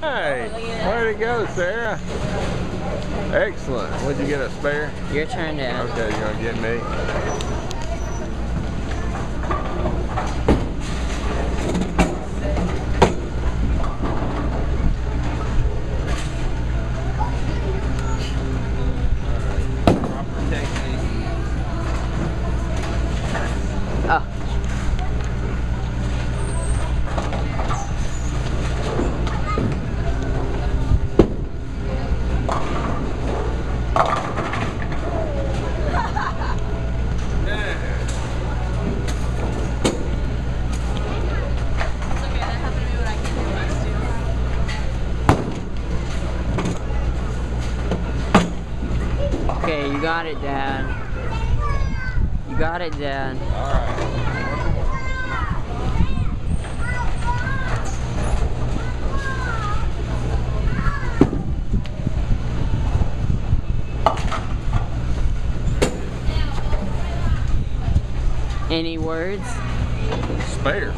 Hey, where'd it go, Sarah? Excellent. Would you get a spare? Your turn, Dad. Okay, you're gonna get me. Got it, Dad. You got it, Dad. Any words? Spare.